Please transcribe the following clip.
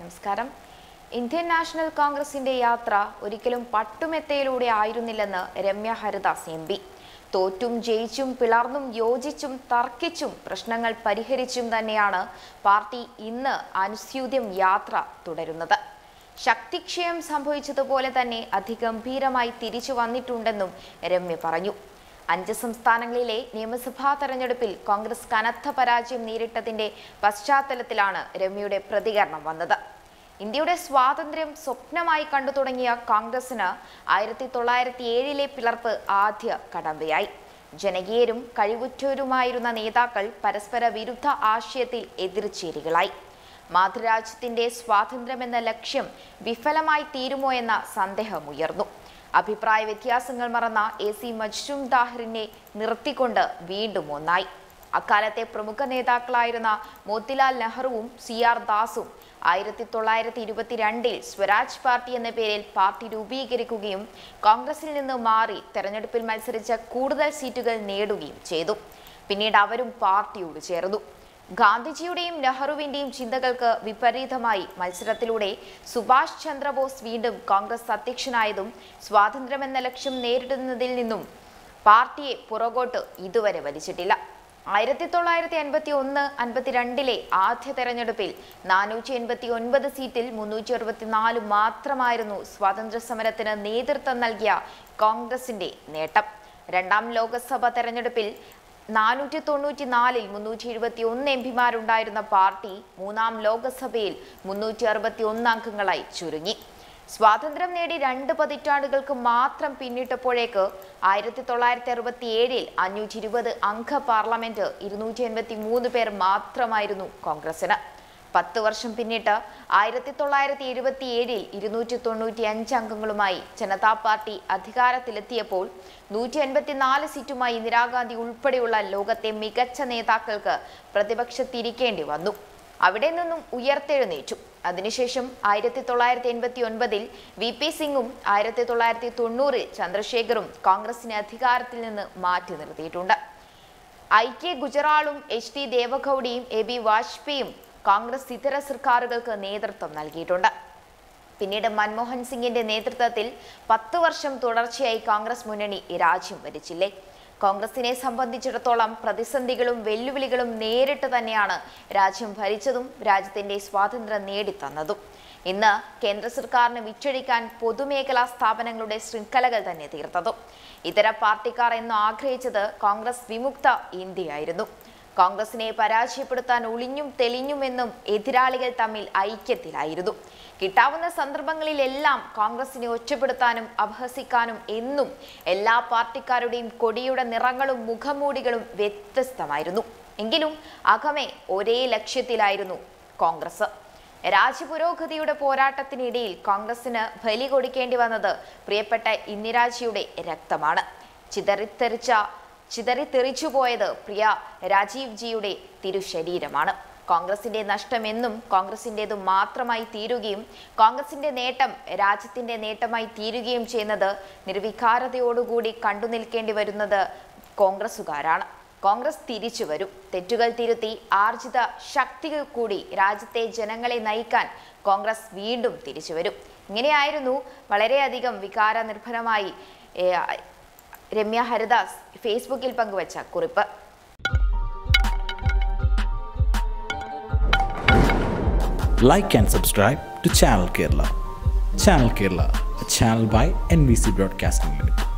നമസ്കാരം. Indian national കോൺഗ്രസിന്റെ യാത്ര ഒരിക്കലും പട്ടുമെത്തയിലൂടെ ആയിരുന്നില്ലെന്ന് രമ്യ ഹരിദാസ് എം പി. തോറ്റും ജയിച്ചും പിളർന്നും യോജിച്ചും തർക്കിച്ചും പ്രശ്നങ്ങൾ പരിഹരിച്ചും തന്നെയാണ് പാർട്ടി ഇന്ന് അനുസ്യൂതം യാത്ര തുടരുന്നത്. ശക്തിക്ഷയം സംഭവിച്ചതുപോലെ തന്നെ അതിഗംഭീരമായി തിരിച്ചു വന്നിട്ടുണ്ടെന്നും രമ്യ പറഞ്ഞു. അഞ്ച് സംസ്ഥാനങ്ങളിലെ നിയമസഭാ തെരഞ്ഞെടുപ്പിൽ കോൺഗ്രസ് കനത്ത പരാജയം നേരിട്ടതിന്റെ പശ്ചാത്തലത്തിലാണ് രമ്യയുടെ പ്രതികരണം വന്നത്. ഇന്ത്യയുടെ സ്വാതന്ത്ര്യം സ്വപ്നമായി കണ്ടു തുടങ്ങിയ കോൺഗ്രസിന് ആയിരത്തി തൊള്ളായിരത്തി ഏഴിലെ പിളർപ്പ് ആദ്യ കടമ്പയായി. ജനകീയരും കഴിവുറ്റവരുമായിരുന്ന നേതാക്കൾ പരസ്പര വിരുദ്ധ ആശയത്തിൽ എതിർചേരികളായി. മാതൃരാജ്യത്തിന്റെ സ്വാതന്ത്ര്യമെന്ന ലക്ഷ്യം വിഫലമായി തീരുമോ എന്ന സന്ദേഹമുയർന്നു അഭിപ്രായ വ്യത്യാസങ്ങൾ മറന്ന എ സി മജ്രും ദാഹിറിനെ നിർത്തിക്കൊണ്ട് വീണ്ടും ഒന്നായി. അക്കാലത്തെ പ്രമുഖ നേതാക്കളായിരുന്ന മോത്തിലാൽ നെഹ്റുവും സി ആർ ദാസും ആയിരത്തി തൊള്ളായിരത്തി ഇരുപത്തിരണ്ടിൽ സ്വരാജ് പാർട്ടി എന്ന പേരിൽ പാർട്ടി രൂപീകരിക്കുകയും കോൺഗ്രസിൽ നിന്ന് മാറി തെരഞ്ഞെടുപ്പിൽ മത്സരിച്ച കൂടുതൽ സീറ്റുകൾ നേടുകയും ചെയ്തു. പിന്നീട് അവരും പാർട്ടിയോട് ചേർന്നു. ഗാന്ധിജിയുടെയും നെഹ്റുവിന്റെയും ചിന്തകൾക്ക് വിപരീതമായി മത്സരത്തിലൂടെ സുഭാഷ് ചന്ദ്രബോസ് വീണ്ടും കോൺഗ്രസ് അധ്യക്ഷനായതും സ്വാതന്ത്ര്യമെന്ന ലക്ഷ്യം നേരിടുന്നതിൽ നിന്നും പാർട്ടിയെ പുറകോട്ട് ഇതുവരെ വലിച്ചിട്ടില്ല. ആയിരത്തി തൊള്ളായിരത്തി അൻപത്തി ഒന്ന് അൻപത്തിരണ്ടിലെ ആദ്യ തെരഞ്ഞെടുപ്പിൽ നാനൂറ്റി എൺപത്തി ഒൻപത് സീറ്റിൽ മുന്നൂറ്റി അറുപത്തിനാല് മാത്രമായിരുന്നു സ്വാതന്ത്ര്യ സമരത്തിന് നേതൃത്വം നൽകിയ കോൺഗ്രസിന്റെ നേട്ടം. രണ്ടാം ലോക്സഭ തെരഞ്ഞെടുപ്പിൽ നാനൂറ്റി തൊണ്ണൂറ്റി നാലിൽ മുന്നൂറ്റി എഴുപത്തി ഒന്ന് എം പിമാരുണ്ടായിരുന്ന പാർട്ടി മൂന്നാം ലോക്സഭയിൽ മുന്നൂറ്റി അറുപത്തി ഒന്ന് അംഗങ്ങളായി ചുരുങ്ങി. സ്വാതന്ത്ര്യം നേടി രണ്ട് പതിറ്റാണ്ടുകൾക്ക് മാത്രം പിന്നിട്ടപ്പോഴേക്ക് ആയിരത്തി തൊള്ളായിരത്തി അറുപത്തി ഏഴിൽ അഞ്ഞൂറ്റി ഇരുപത് അംഗ പാർലമെന്റ് ഇരുന്നൂറ്റി എൺപത്തി മൂന്ന് പേർ മാത്രമായിരുന്നു കോൺഗ്രസിന് പത്ത് വർഷം പിന്നിട്ട് ആയിരത്തി തൊള്ളായിരത്തി എഴുപത്തി ഏഴിൽ ഇരുന്നൂറ്റി തൊണ്ണൂറ്റി അഞ്ച് അംഗങ്ങളുമായി ജനതാ പാർട്ടി അധികാരത്തിലെത്തിയപ്പോൾ നൂറ്റി എൺപത്തിനാല് സീറ്റുമായി ഇന്ദിരാഗാന്ധി ഉൾപ്പെടെയുള്ള ലോകത്തെ മികച്ച നേതാക്കൾക്ക് പ്രതിപക്ഷത്തിരിക്കേണ്ടി വന്നു. അവിടെ നിന്നും ഉയർത്തെഴുന്നേറ്റു. അതിനുശേഷം ആയിരത്തി തൊള്ളായിരത്തി എൺപത്തി ഒൻപതിൽ വി പി സിംഗും ആയിരത്തി തൊള്ളായിരത്തി തൊണ്ണൂറിൽ ചന്ദ്രശേഖറും കോൺഗ്രസിനെ അധികാരത്തിൽ നിന്ന് മാറ്റി നിർത്തിയിട്ടുണ്ട്. ഐ കെ ഗുജറാളും എച്ച് ഡി ദേവഗൌഡയും എ ബി വാജ്പേയും കോൺഗ്രസ് ഇതര സർക്കാരുകൾക്ക് നേതൃത്വം നൽകിയിട്ടുണ്ട്. പിന്നീട് മൻമോഹൻ സിംഗിന്റെ നേതൃത്വത്തിൽ പത്ത് വർഷം തുടർച്ചയായി കോൺഗ്രസ് മുന്നണി രാജ്യം ഭരിച്ചില്ലേ? കോൺഗ്രസിനെ സംബന്ധിച്ചിടത്തോളം പ്രതിസന്ധികളും വെല്ലുവിളികളും നേരിട്ട് തന്നെയാണ് രാജ്യം ഭരിച്ചതും രാജ്യത്തിന്റെ സ്വാതന്ത്ര്യം നേടിത്തന്നതും. ഇന്ന് കേന്ദ്ര സർക്കാരിന് വിറ്റഴിക്കാൻ പൊതുമേഖലാ സ്ഥാപനങ്ങളുടെ ശൃംഖലകൾ തന്നെ തീർത്തതും. ഇതര പാർട്ടിക്കാർ എന്ന് ആഗ്രഹിച്ചത് കോൺഗ്രസ് വിമുക്ത ഇന്ത്യയായിരുന്നു. കോൺഗ്രസിനെ പരാജയപ്പെടുത്താൻ ഒളിഞ്ഞും തെളിഞ്ഞുമെന്നും എതിരാളികൾ തമ്മിൽ ഐക്യത്തിലായിരുന്നു. കിട്ടാവുന്ന സന്ദർഭങ്ങളിലെല്ലാം കോൺഗ്രസിനെ ഒറ്റപ്പെടുത്താനും അപഹസിക്കാനും എന്നും എല്ലാ പാർട്ടിക്കാരുടെയും കൊടിയുടെ നിറങ്ങളും മുഖമൂടികളും വ്യത്യസ്തമായിരുന്നു. എങ്കിലും അകമേ ഒരേ ലക്ഷ്യത്തിലായിരുന്നു കോൺഗ്രസ്. രാജ്യപുരോഗതിയുടെ പോരാട്ടത്തിനിടയിൽ കോൺഗ്രസിന് ബലി കൊടുക്കേണ്ടി വന്നത് പ്രിയപ്പെട്ട ഇന്ദിരാജിയുടെ രക്തമാണ്. ചിതറിത്തെറിച്ച ചിതറിത്തെറിച്ചുപോയത് പ്രിയ രാജീവ് ജിയുടെ തിരുശരീരമാണ്. കോൺഗ്രസിന്റെ നഷ്ടമെന്നും കോൺഗ്രസിന്റെതു മാത്രമായി തീരുകയും കോൺഗ്രസിന്റെ നേട്ടം രാജ്യത്തിന്റെ നേട്ടമായി തീരുകയും ചെയ്യുന്നത് നിർവികാരതയോടുകൂടി കണ്ടു നിൽക്കേണ്ടി വരുന്നത് കോൺഗ്രസുകാരാണ് കോൺഗ്രസ് തിരിച്ചു വരും. തെറ്റുകൾ തിരുത്തി ആർജിത ശക്തികൾ കൂടി രാജ്യത്തെ ജനങ്ങളെ നയിക്കാൻ കോൺഗ്രസ് വീണ്ടും തിരിച്ചു വരും. ഇങ്ങനെയായിരുന്നു വളരെയധികം വികാര നിർഭരമായി ഏഹ്, രമ്യ ഹരിദാസ് ഫേസ്ബുക്കിൽ പങ്കുവച്ച കുറിപ്പ്. Like and subscribe to channel Kerala channel Kerala channel by N B C broadcasting limited